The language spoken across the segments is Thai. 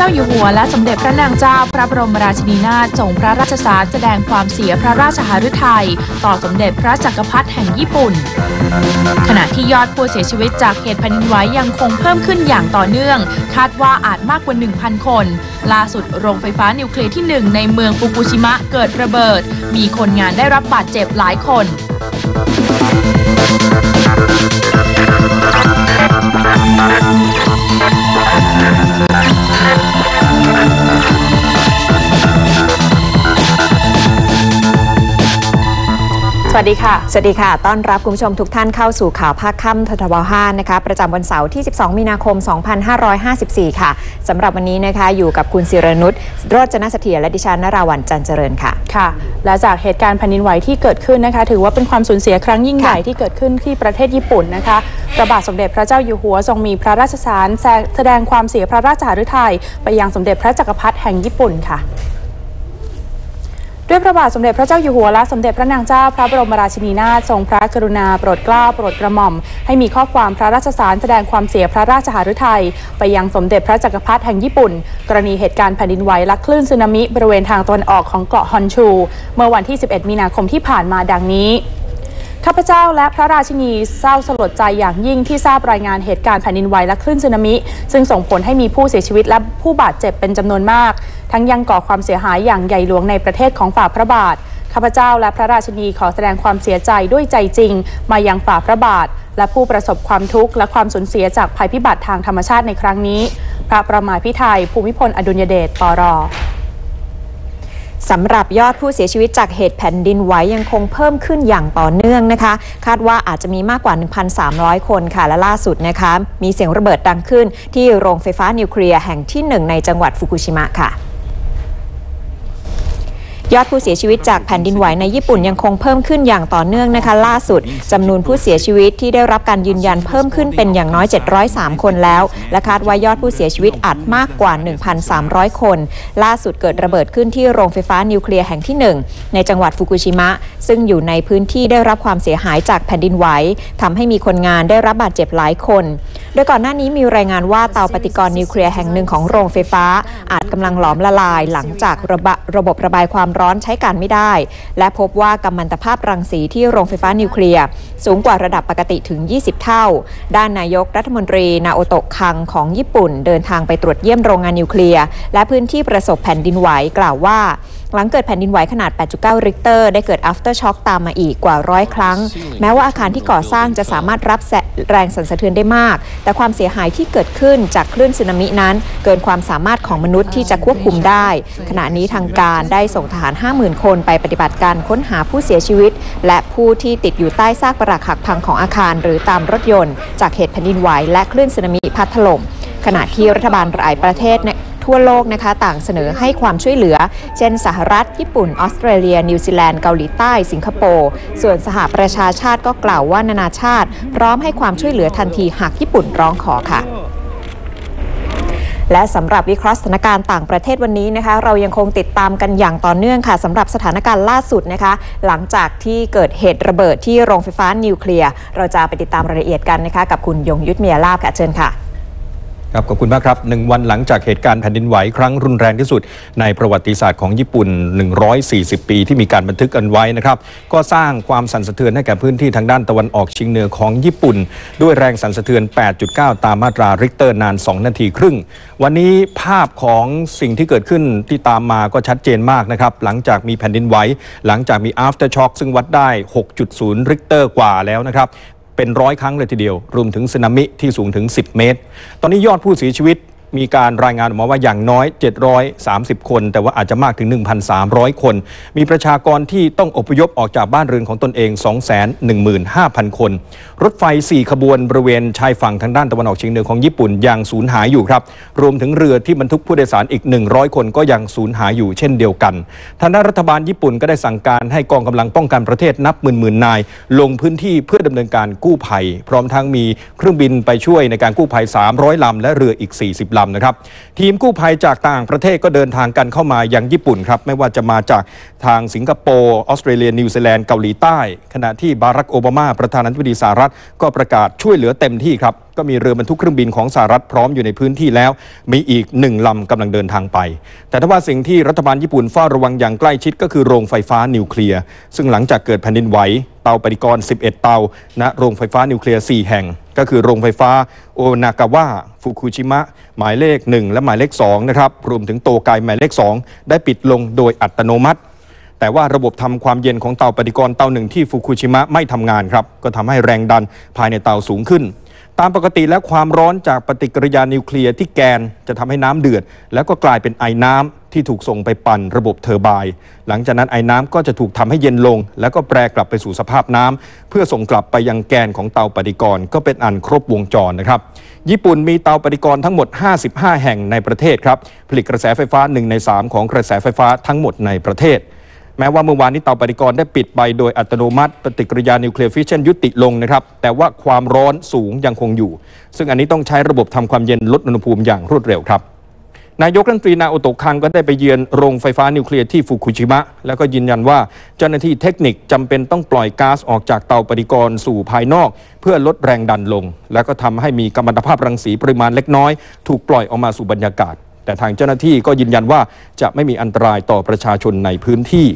เจ้าอยู่หัวและสมเด็จพระนางเจ้าพระบรมราชินีนาถทรงพระราชสารแสดงความเสียพระราชหฤทัยต่อสมเด็จพระจักรพรรดิแห่งญี่ปุ่น ขณะที่ยอดผู้เสียชีวิตจากเหตุแผ่นดินไหวยังคงเพิ่มขึ้นอย่างต่อเนื่อง คาดว่าอาจมากกว่า 1,000 คน ล่าสุดโรงไฟฟ้านิวเคลียร์ที่ 1 ในเมืองฟุกุชิมะเกิดระเบิด มีคนงานได้รับบาดเจ็บหลายคน วัสดีค่ะ สวัสดีค่ะ ต้อนรับคุณผู้ชมทุกท่านเข้าสู่ข่าวภาคค่ำททบ5นะคะ ประจำวันเสาร์ที่ 12 มีนาคม 2554 ค่ะ สำหรับวันนี้นะคะ อยู่กับคุณศิรนุชโรจนเสถียรและดิฉันนราวันจันเจริญค่ะ ค่ะ และจากเหตุการณ์แผ่นดินไหวที่เกิดขึ้นนะคะ ถือว่าเป็นความสูญเสียครั้งยิ่งใหญ่ที่เกิดขึ้นที่ประเทศญี่ปุ่นนะคะ พระบาทสมเด็จพระเจ้าอยู่หัวทรงมีพระราชสารแสดงความเสียพระราชหฤทัยไปยังสมเด็จพระจักรพรรดิแห่งญี่ปุ่นค่ะ ด้วยพระบาทสมเด็จพระเจ้าอยู่หัวและสมเด็จพระนางเจ้าพระบรมราชินีนาถทรงพระกรุณาโปรดเกล้าโปรดกระหม่อม ให้มีข้อความพระราชสารแสดงความเสียพระราชหฤทัยไปยังสมเด็จพระจักรพรรดิแห่งญี่ปุ่น กรณีเหตุการณ์แผ่นดินไหวและคลื่นสึนามิบริเวณทางตะวันออกของเกาะฮอนชู เมื่อวันที่ 11 มีนาคมที่ผ่านมาดังนี้ข้าพเจ้าและพระราชินีเศร้าสลดใจอย่างยิ่งที่ทราบรายงานเหตุการณ์แผ่นดินไหวและคลื่นสึนามิ ซึ่งส่งผลให้มีผู้เสียชีวิตและผู้บาดเจ็บเป็นจำนวนมาก ทั้งยังก่อความเสียหายอย่างใหญ่หลวงในประเทศของฝ่าพระบาทข้าพเจ้าและพระราชนีขอแสดงความเสียใจด้วยใจจริง มายังฝ่าพระบาท และผู้ประสบความทุกข์และความสูญเสียจากภัยพิบัติทางธรรมชาติในครั้งนี้ พระประมาพิไทยภูมิพลอดุลยเดชปรสำหรับยอดผู้เสียชีวิตจากเหตุแผ่นดินไหวยังคงเพิ่มขึ้นอย่างต่อเนื่องนะคะ คาดว่าอาจจะมีมากกว่า 1,300 คนค่ะ และล่าสุดนะคะ มีเสียงระเบิดดังขึ้นที่โรงไฟฟ้านิวเคลียร์แห่งที่ 1 ในจังหวัดฟุกุชิมะค่ะ ยอดผู้เสียชีวิตจากแผ่นดินไหวในญี่ปุ่นยังคงเพิ่มขึ้นอย่างต่อเนื่องนะคะ ล่าสุดจำนวนผู้เสียชีวิตที่ได้รับการยืนยันเพิ่มขึ้นเป็นอย่างน้อย 703 คนแล้ว และคาดว่ายอดผู้เสียชีวิตอาจมากกว่า 1,300 คน ล่าสุดเกิดระเบิดขึ้นที่โรงไฟฟ้านิวเคลียร์แห่งที่ 1 ในจังหวัดฟุกุชิมะ ซึ่งอยู่ในพื้นที่ได้รับความเสียหายจากแผ่นดินไหวทำให้มีคนงานได้รับบาดเจ็บหลายคน ดยก่อนหน้านี้มีรายงานว่าเตาปฏิกรณ์นิวเคลียร์แห่งหนึ่งของโรงไฟฟ้า อาจกำลังหลอมละลายหลังจากระบะระบบระบายความร้อนใช้การไม่ได้ และพบว่ากัมมันตภาพรังสีที่โรงไฟฟ้านิวเคลียร์สูงกว่าระดับปกติถึง 20 เท่า ด้านนายกรัฐมนตรีนาโอโตะคังของญี่ปุ่น เดินทางไปตรวจเยี่ยมโรงงานนิวเคลียร์และพื้นที่ประสบแผ่นดินไหวกล่าวว่าหลังเกิดแผ่นดินไหวขนาด 8.9 ริกเตอร์ ได้เกิด after shock ตามมาอีกกว่าร้อยครั้ง แม้ว่าอาคารที่ก่อสร้างจะสามารถรับแรงสั่นสะเทือนได้มาก แต่ความเสียหายที่เกิดขึ้นจากคลื่นสึนามินั้น เกินความสามารถของมนุษย์ที่จะควบคุมได้ ขณะนี้ทางการได้ส่งทหาร 50,000 คนไปปฏิบัติการค้นหาผู้เสียชีวิต และผู้ที่ติดอยู่ใต้ซากปรักหักพังของอาคาร หรือตามรถยนต์ จากเหตุแผ่นดินไหวและคลื่นสึนามิพัดถล่มขณะที่รัฐบาลหลายประเทศ ทั่วโลกนะคะ ต่างเสนอให้ความช่วยเหลือ เช่น สหรัฐ ญี่ปุ่น ออสเตรเลีย นิวซีแลนด์ เกาหลีใต้ สิงคโปร์ ส่วนสหประชาชาติก็กล่าวว่านานาชาติ พร้อมให้ความช่วยเหลือทันทีหากญี่ปุ่นร้องขอค่ะและสำหรับวิเคราะห์สถานการณ์ต่างประเทศวันนี้นะคะ เรายังคงติดตามกันอย่างต่อเนื่องค่ะสำหรับสถานการณ์ล่าสุดนะคะ หลังจากที่เกิดเหตุระเบิดที่โรงไฟฟ้านิวเคลียร์เราจะไปติดตามรายละเอียดกันนะคะ กับคุณยงยุทธ มัยลาภค่ะเชิญค่ะ ครับขอบคุณมากครับหนึ่งวันหลังจากเหตุการณ์แผ่นดินไหวครั้งรุนแรงที่สุด ในประวัติศาสตร์ของญี่ปุ่น 140 ปีที่มีการบันทึกกันไว้นะครับ ก็สร้างความสั่นสะเทือนให้แก่พื้นที่ทางด้านตะวันออกเฉียงเหนือของญี่ปุ่น ด้วยแรงสั่นสะเทือน 8.9 ตามมาตราริกเตอร์นาน 2 นาทีครึ่ง วันนี้ภาพของสิ่งที่เกิดขึ้นที่ตามมาก็ชัดเจนมากนะครับหลังจากมีแผ่นดินไหวหลังจากมี after shock ซึ่งวัดได้ 6.0ริกเตอร์กว่าแล้วนะครับ เป็นร้อยครั้งเลยทีเดียว รวมถึงสึนามิที่สูงถึง 10 เมตร ตอนนี้ยอดผู้เสียชีวิต มีการรายงานออกมาว่าอย่างน้อย 730 คน แต่ว่าอาจจะมากถึง 1,300 คน มีประชากรที่ต้องอพยพออกจากบ้านเรือนของตนเอง 215,000 คน รถไฟ 4 ขบวนบริเวณชายฝั่งทางด้านตะวันออกเฉียงเหนือของญี่ปุ่นยังสูญหายอยู่ครับ รวมถึงเรือที่บรรทุกผู้โดยสารอีก 100 คนก็ยังสูญหายอยู่เช่นเดียวกัน ทางด้านรัฐบาลญี่ปุ่นก็ได้สั่งการให้กองกำลังป้องกันประเทศนับหมื่นๆนาย ลงพื้นที่เพื่อดำเนินการกู้ภัย พร้อมทั้งมีเครื่องบินไปช่วยในการกู้ภัย 300ลำและเรืออีก 40ลำนะครับ ทีมกู้ภัยจากต่างประเทศก็เดินทางกันเข้ามายังญี่ปุ่นครับไม่ว่าจะมาจากทางสิงคโปร์ออสเตรเลียนิวซีแลนด์เกาหลีใต้ ขณะที่บารักโอบามาประธานาธิบดีสหรัฐ ก็ประกาศช่วยเหลือเต็มที่ครับก็มีเรือบรรทุกเครื่องบินของสหรัฐพร้อมอยู่ในพื้นที่แล้ว มีอีกหนึ่งลำกำลังเดินทางไป แต่ถ้าว่าสิ่งที่รัฐบาลญี่ปุ่นเฝ้าระวังอย่างใกล้ชิดก็คือโรงไฟฟ้านิวเคลียร์ซึ่งหลังจากเกิดแผ่นดินไหวเตาปฏิกรณ์ 11 เตาณโรงไฟฟ้านิวเคลียร์ 4 แห่ง ก็คือโรงไฟฟ้าโอนากาวะฟุกุชิมะ หมายเลข 1 และหมายเลข2นะครับรวมถึงโตไกหมายเลข 2 ได้ปิดลงโดยอัตโนมัติ แต่ว่าระบบทำความเย็นของเตาปฏิกรณ์เตาหนึ่งที่ฟุกุชิมะไม่ทำงานครับก็ทำให้แรงดันภายในเตาสูงขึ้น ตามปกติแล้วความร้อนจากปฏิกิริยานิวเคลียร์ที่แกนจะทำให้น้ำเดือด แล้วก็กลายเป็นไอน้ำที่ถูกส่งไปปั่นระบบ turbineหลังจากนั้นไอน้ำก็จะถูกทำให้เย็นลง แล้วก็แปรกลับไปสู่สภาพน้ำเพื่อส่งกลับไปยังแกนของเตาปฏิกรณ์ก็เป็นอันครบวงจรนะครับ ญี่ปุ่นมีเตาปฏิกรณ์ทั้งหมด 55 แห่งในประเทศครับผลิตกระแสไฟฟ้า 1 ใน 3 ของกระแสไฟฟ้าทั้งหมดในประเทศ แม้ว่าเมื่อวานนี้เตาปฏิกรณ์ได้ปิดไปโดยอัตโนมัติ ปฏิกิริยานิวเคลียร์ฟิชเชนยุติลงนะครับ แต่ว่าความร้อนสูงยังคงอยู่ ซึ่งอันนี้ต้องใช้ระบบทำความเย็นลดอุณหภูมิอย่างรวดเร็วครับนายกรัฐมนตรีนาโอโตะคังก็ได้ไปเยือนโรงไฟฟ้านิวเคลียร์ที่ฟุกุชิมะ แล้วก็ยืนยันว่าเจ้าหน้าที่เทคนิคจำเป็นต้องปล่อยก๊าซออกจากเตาปฏิกรณ์สู่ภายนอก เพื่อลดแรงดันลง แล้วก็ทำให้มีกัมมันตภาพรังสีปริมาณเล็กน้อย ถูกปล่อยออกมาสู่บรรยากาศ แต่ทางเจ้าหน้าที่ก็ยืนยันว่าจะไม่มีอันตรายต่อประชาชนในพื้นที่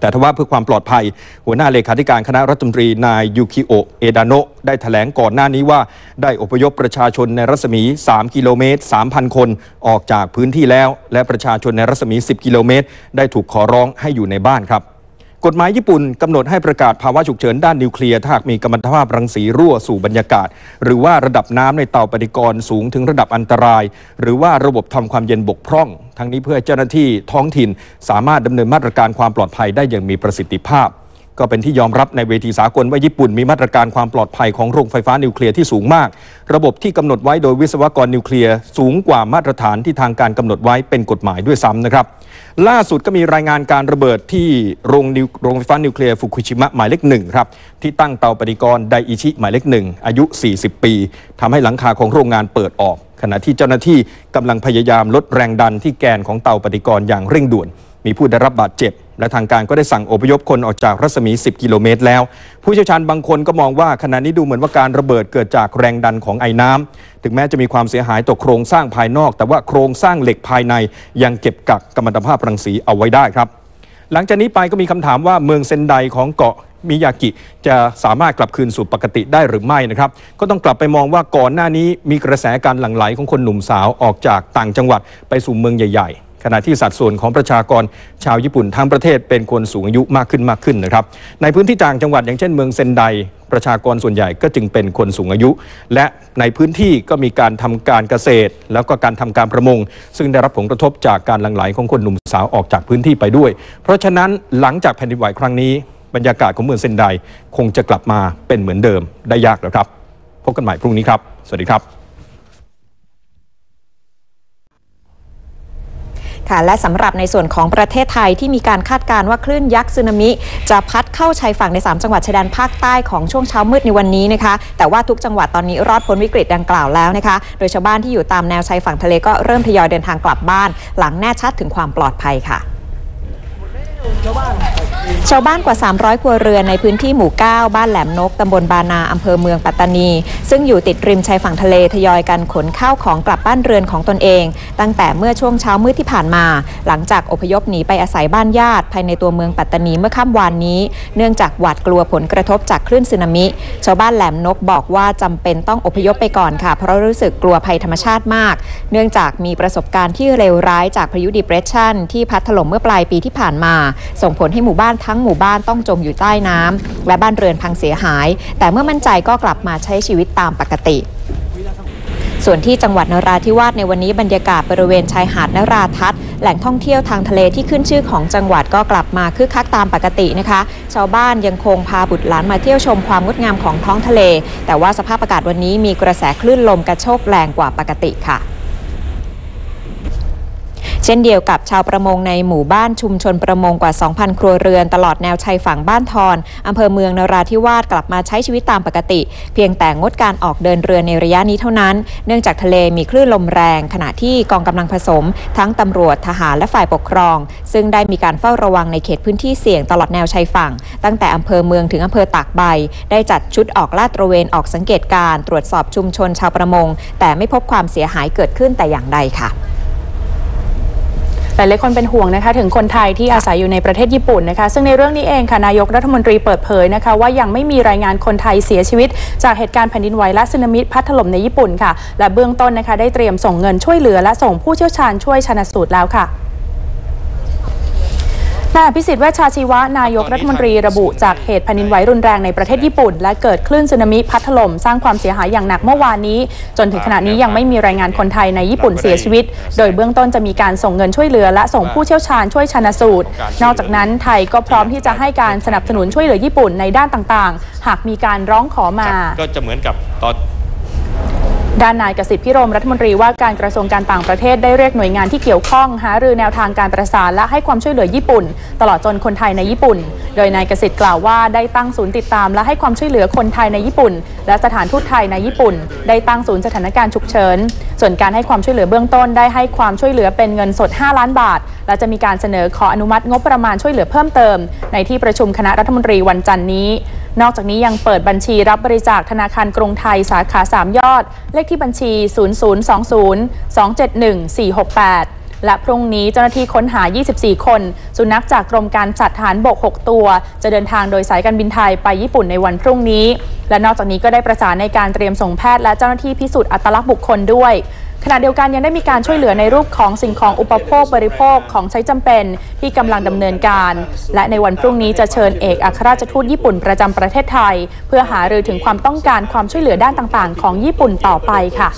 แต่ทว่าเพื่อความปลอดภัย หัวหน้าเลขาธิการคณะรัฐมนตรีนายยูคิโอเอดาโนะได้แถลงก่อนหน้านี้ว่า ได้อพยพประชาชนในรัศมี 3 กิโลเมตร 3,000 คนออกจากพื้นที่แล้ว และประชาชนในรัศมี 10 กิโลเมตร ได้ถูกขอร้องให้อยู่ในบ้านครับ กฎหมายญี่ปุ่นกำหนดให้ประกาศภาวะฉุกเฉินด้านนิวเคลียร์ถ้าหากมีกัมมันตภาพรังสีรั่วสู่บรรยากาศ หรือว่าระดับน้ำในเตาปฏิกรณ์สูงถึงระดับอันตราย หรือว่าระบบทำความเย็นบกพร่อง ทั้งนี้เพื่อเจ้าหน้าที่ท้องถิ่น สามารถดำเนินมาตรการความปลอดภัยได้อย่างมีประสิทธิภาพ ก็เป็นที่ยอมรับในเวทีสากลว่าญี่ปุ่นมีมาตรการความปลอดภัยของโรงไฟฟ้านิวเคลียร์ที่สูงมาก ระบบที่กำหนดไว้โดยวิศวกรนิวเคลียร์สูงกว่ามาตรฐานที่ทางการกำหนดไว้เป็นกฎหมายด้วยซ้ำนะครับ ล่าสุดก็มีรายงานการระเบิดที่โรงโรงไฟฟ้านิวเคลียร์ฟุกุชิมะหมายเลขหนึ่งครับที่ตั้งเตาปฏิกรณ์ไดอิชิหมายเลขหนึ่งอายุ 40 ปีทำให้หลังคาของโรงงานเปิดออก ขณะที่เจ้าหน้าที่กำลังพยายามลดแรงดันที่แกนของเตาปฏิกรณ์อย่างเร่งด่วน มีผู้ได้รับบาดเจ็บ และทางการก็ได้สั่งอพยพคนออกจากรัศมี 10 กิโลเมตรแล้ว ผู้เชี่ยวชาญบางคนก็มองว่าขณะนี้ดูเหมือนว่าการระเบิดเกิดจากแรงดันของไอ้น้ำถึงแม้จะมีความเสียหายต่อโครงสร้างภายนอก แต่ว่าโครงสร้างเหล็กภายในยังเก็บกักกัมมันตภาพรังสีเอาไว้ได้ครับ หลังจากนี้ไปก็มีคำถามว่าเมืองเซนไดของเกาะมิยากิจะสามารถกลับคืนสู่ปกติได้หรือไม่นะครับ ก็ต้องกลับไปมองว่าก่อนหน้านี้มีกระแสการหลั่งไหลของคนหนุ่มสาวออกจากต่างจังหวัดไปสู่เมืองใหญ่ๆ ขณะที่สัดส่วนของประชากรชาวญี่ปุ่นทั้งประเทศเป็นคนสูงอายุมากขึ้นมากขึ้นนะครับ ในพื้นที่ต่างจังหวัดอย่างเช่นเมืองเซนไดประชากรส่วนใหญ่ก็จึงเป็นคนสูงอายุ และในพื้นที่ก็มีการทำการเกษตร แล้วก็การทำการประมง ซึ่งได้รับผลกระทบจากการหลั่งไหลของคนหนุ่มสาวออกจากพื้นที่ไปด้วย เพราะฉะนั้นหลังจากแผ่นดินไหวครั้งนี้ บรรยากาศของเมืองเซนไดคงจะกลับมาเป็นเหมือนเดิมได้ยากแล้วครับ พบกันใหม่พรุ่งนี้ครับ สวัสดีครับ ค่ะและสำหรับในส่วนของประเทศไทยที่มีการคาดการณ์ว่าคลื่นยักษ์สึนามิ จะพัดเข้าชายฝั่งใน 3 จังหวัดชายแดนภาคใต้ของช่วงเช้ามืดในวันนี้นะคะ แต่ว่าทุกจังหวัดตอนนี้รอดพ้นวิกฤตดังกล่าวแล้วนะคะ โดยชาวบ้านที่อยู่ตามแนวชายฝั่งทะเลก็เริ่มทยอยเดินทางกลับบ้าน หลังแน่ชัดถึงความปลอดภัยค่ะ ชาวบ้านกว่า 300 ครัวเรือนในพื้นที่หมู่ 9 บ้านแหลมนก ตำบลบานาอำเภอเมืองปัตตานี ซึ่งอยู่ติดริมชายฝั่งทะเลทยอยกันขนข้าวของกลับบ้านเรือนของตนเอง ตั้งแต่เมื่อช่วงเช้ามืดที่ผ่านมา หลังจากอพยพหนีไปอาศัยบ้านญาติ ภายในตัวเมืองปัตตานีเมื่อค่ำวานนี้ เนื่องจากหวาดกลัวผลกระทบจากคลื่นสึนามิ ชาวบ้านแหลมนกบอกว่าจำเป็นต้องอพยพไปก่อนค่ะ เพราะรู้สึกกลัวภัยธรรมชาติมาก เนื่องจากมีประสบการณ์ที่เลวร้ายจากพายุ depression ที่พัดถล่มเมื่อปลายปีที่ผ่านมา ส่งผลให้หมู่บ้านทั้งหมู่บ้านต้องจมอยู่ใต้น้ำและบ้านเรือนพังเสียหาย แต่เมื่อมั่นใจก็กลับมาใช้ชีวิตตามปกติส่วนที่จังหวัดนราธิวาสในวันนี้บรรยากาศบริเวณชายหาดนราทัศน์แหล่งท่องเที่ยวทางทะเลที่ขึ้นชื่อของจังหวัดก็กลับมาคึกคักตามปกตินะคะ ชาวบ้านยังคงพาบุตรหลานมาเที่ยวชมความงดงามของท้องทะเล แต่ว่าสภาพอากาศวันนี้มีกระแสคลื่นลมกระโชกแรงกว่าปกติค่ะ ช่นเดียวกับชาวประมงในหมู่บ้านชุมชนประมงกว่า 2,000 ครัวเรือน ตลอดแนวชายฝั่งบ้านทอนอำเภอเมืองนราธิวาสกลับมาใช้ชีวิตตามปกติ เพียงแต่งดการออกเดินเรือในระยะนี้เท่านั้น เนื่องจากทะเลมีคลื่นลมแรง ขณะที่กองกำลังผสม ทั้งตำรวจทหารและฝ่ายปกครอง ซึ่งได้มีการเฝ้าระวังในเขตพื้นที่เสี่ยงตลอดแนวชายฝั่ง ตั้งแต่อำเภอเมืองถึงอำเภอตากใบ ได้จัดชุดออกลาดตระเวนออกสังเกตการตรวจสอบชุมชนชาวประมง แต่ไม่พบความเสียหายเกิดขึ้นแต่อย่างใดค่ะ หลายๆคนเป็นห่วงนะคะถึงคนไทยที่อาศัยอยู่ในประเทศญี่ปุ่นนะคะ ซึ่งในเรื่องนี้เองค่ะนายกรัฐมนตรีเปิดเผยนะคะว่ายังไม่มีรายงานคนไทยเสียชีวิต จากเหตุการณ์แผ่นดินไหวและสึนามิพัดถล่มในญี่ปุ่นค่ะ และเบื้องต้นนะคะได้เตรียมส่งเงินช่วยเหลือและส่งผู้เชี่ยวชาญช่วยชนะสูตรแล้วค่ะ นายอภิสิทธิ์เวชชาชีวะ นายกรัฐมนตรีระบุจากเหตุแผ่นดินไหวรุนแรงในประเทศญี่ปุ่น และเกิดคลื่นสึนามิพัดถล่มสร้างความเสียหายอย่างหนักเมื่อวานนี้ จนถึงขณะนี้ยังไม่มีรายงานคนไทยในญี่ปุ่นเสียชีวิต โดยเบื้องต้นจะมีการส่งเงินช่วยเหลือ และส่งผู้เชี่ยวชาญช่วยชนะสูตร นอกจากนั้นไทยก็พร้อมที่จะให้การสนับสนุนช่วยเหลือญี่ปุ่นในด้านต่างๆ หากมีการร้องขอมา ก็จะเหมือนกับตอน ด้านนายกสิทธิพิรมรัฐมนตรีว่าการกระทรวงการต่างประเทศได้เรียกหน่วยงานที่เกี่ยวข้อง หารือแนวทางการประสานและให้ความช่วยเหลือญี่ปุ่น ตลอดจนคนไทยในญี่ปุ่น โดยนายกสิทธิ์กล่าวว่าได้ตั้งศูนย์ติดตาม และให้ความช่วยเหลือคนไทยในญี่ปุ่น และสถานทูตไทยในญี่ปุ่น ได้ตั้งศูนย์สถานการณ์ฉุกเฉินส่วนการให้ความช่วยเหลือเบื้องต้นได้ให้ความช่วยเหลือเป็นเงินสด 5 ล้านบาท และจะมีการเสนอขออนุมัติงบประมาณช่วยเหลือเพิ่มเติม ในที่ประชุมคณะรัฐมนตรีวันจันทร์นี้ นอกจากนี้ยังเปิดบัญชีรับบริจาคธนาคารกรุงไทยสาขา 3 ยอด เลขที่บัญชี 0020 271 468 และพรุ่งนี้เจ้าหน้าที่ค้นหา 24 คน สุนัขจากกรมการจัดฐานบก 6 ตัว จะเดินทางโดยสายการบินไทยไปญี่ปุ่นในวันพรุ่งนี้ และนอกจากนี้ก็ได้ประสานในการเตรียมส่งแพทย์และเจ้าหน้าที่พิสูจน์อัตลักษณ์บุคคลด้วยขณะเดียวกันยังได้มีการช่วยเหลือในรูปของสิ่งของอุปโภคบริโภคของใช้จำเป็นที่กำลังดำเนินการ และในวันพรุ่งนี้จะเชิญเอกอัครราชทูตญี่ปุ่นประจำประเทศไทย เพื่อหารือถึงความต้องการความช่วยเหลือด้านต่างๆ ของญี่ปุ่นต่อไปค่ะ